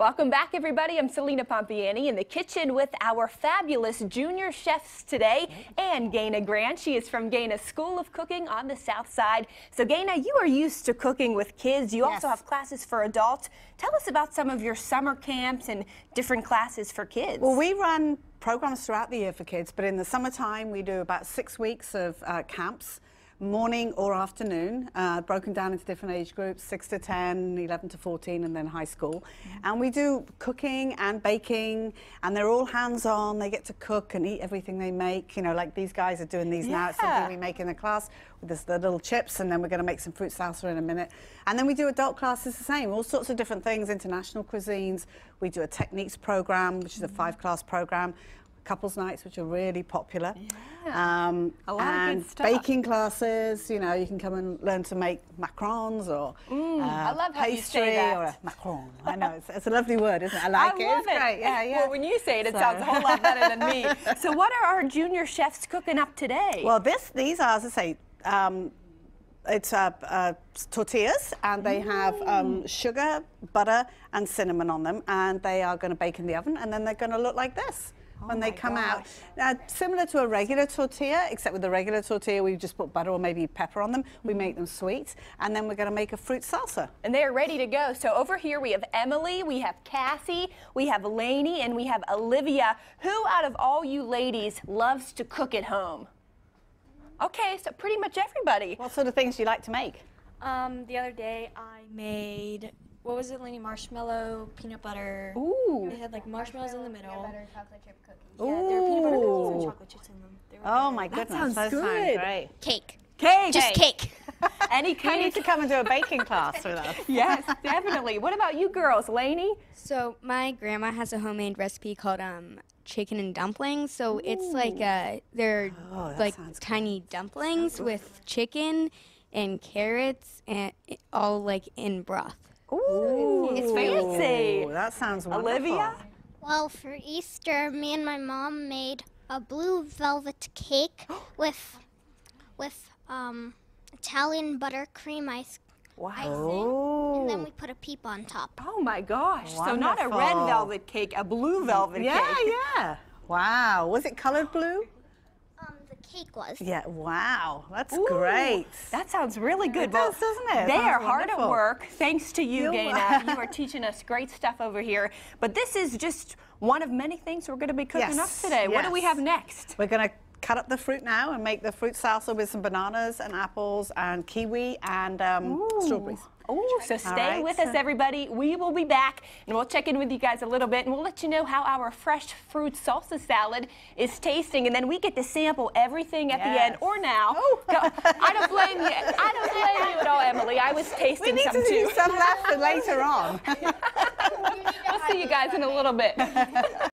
Welcome back, everybody. I'm Selena Pompiani in the kitchen with our fabulous junior chefs today and Gaynor Grant. She is from Gaynor School of Cooking on the South Side. So, Gaynor, you are used to cooking with kids. You also have classes for adults. Tell us about some of your summer camps and different classes for kids. Well, we run programs throughout the year for kids, but in the summertime we do about six weeks of uh, camps, morning or afternoon, uh, broken down into different age groups, 6 to 10, 11 to 14, and then high school. And we do cooking and baking, and they're all hands-on. They get to cook and eat everything they make. You know, like these guys are doing these now. It's something we make in the class with this, the little chips, and then we're going to make some fruit salsa in a minute. And then we do adult classes the same, all sorts of different things, international cuisines. We do a techniques program, which is a five-class program. Couples nights, which are really popular. Um, A lot of good and stuff. baking classes. You know, you can come and learn to make macarons or uh, Mm, I love how you pastry say that. or a macaron. I know it's, it's a lovely word, isn't it? I like I it. love it's great. Yeah, yeah. Well, when you say it, it So- sounds a whole lot better than me. So, what are our junior chefs cooking up today? Well, this these are, as I say, um, it's uh, uh, tortillas, and they have um, sugar, butter, and cinnamon on them, and they are going to bake in the oven, and then they're going to look like this. When they my come out, gosh. now, similar to a regular tortilla, except with the regular tortilla, we just put butter or maybe pepper on them. We make them sweet, and then we're going to make a fruit salsa. and they are ready to go. So over here we have Emily, we have Cassie, we have Lainey, and we have Olivia. Who out of all you ladies loves to cook at home? Okay, so pretty much everybody. What sort of things do you like to make? Um, the other day I made what was it, Lenny? Marshmallow, peanut butter. Ooh. They had like marshmallows in the middle. Peanut butter chocolate chip cookies. Yeah, there were peanut butter cookies Ooh. and chocolate chips in them. Oh good. my goodness, that sounds that good. sounds great. Cake. Cake. Just cake. Any You kind need to come and do a baking class with us. Yes, definitely. What about you girls, Lainey? So my grandma has a homemade recipe called um, chicken and dumplings. So it's like uh, they're Oh, like sounds good. tiny dumplings with chicken and carrots and all like in broth. Ooh, it's fancy. Ooh, that sounds wonderful. Olivia? Well, for Easter, me and my mom made a blue velvet cake with with um, Italian buttercream ice, icing, and then we put a peep on top. Oh my gosh. So not a red velvet cake, a blue velvet Yeah, cake. Yeah, yeah. Wow. Was it colored blue? The cake was. Yeah. Wow. That's Ooh, great. That sounds really good. It does, doesn't it? They Sounds are hard at work. Thanks to you, You- Gaynor. you are teaching us great stuff over here. But this is just one of many things we're going to be cooking Yes, up today. What do we have next? We're going to cut up the fruit now and make the fruit salsa with some bananas and apples and kiwi and um, strawberries. Oh, so stay right. with us, everybody. We will be back, and we'll check in with you guys a little bit, and we'll let you know how our fresh fruit salsa salad is tasting, and then we get to sample everything at the end, or now. Oh. Go- I don't blame you. I don't blame you at all, Emily. I was tasting it. We tasting need some to do too. some for later on. We'll see you guys in a little bit.